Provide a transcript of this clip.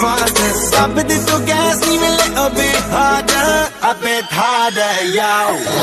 driving. Stop it, little gas, even a bit harder, a bit harder, yo.